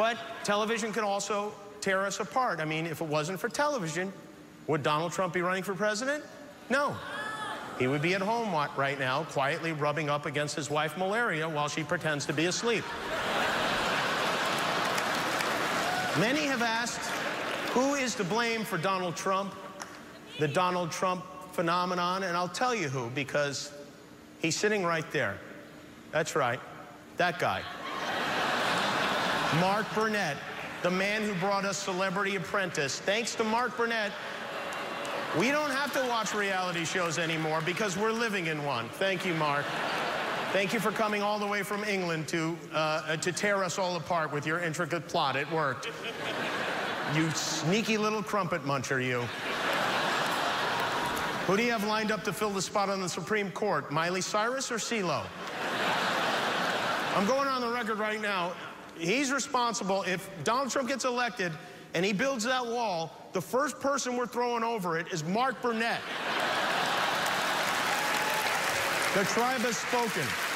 But television can also tear us apart. I mean, if it wasn't for television, would Donald Trump be running for president? No. He would be at home right now, quietly rubbing up against his wife Melania while she pretends to be asleep. Many have asked, who is to blame for Donald Trump, the Donald Trump phenomenon? And I'll tell you who, because he's sitting right there. That's right, that guy. Mark Burnett, the man who brought us Celebrity Apprentice. Thanks to Mark Burnett, we don't have to watch reality shows anymore because we're living in one. Thank you, Mark. Thank you for coming all the way from England to, uh, to tear us all apart with your intricate plot. It worked. You sneaky little crumpet muncher, you. Who do you have lined up to fill the spot on the Supreme Court, Miley Cyrus or CeeLo? I'm going on the record right now. He's responsible. If Donald Trump gets elected and he builds that wall, the first person we're throwing over it is Mark Burnett. The tribe has spoken.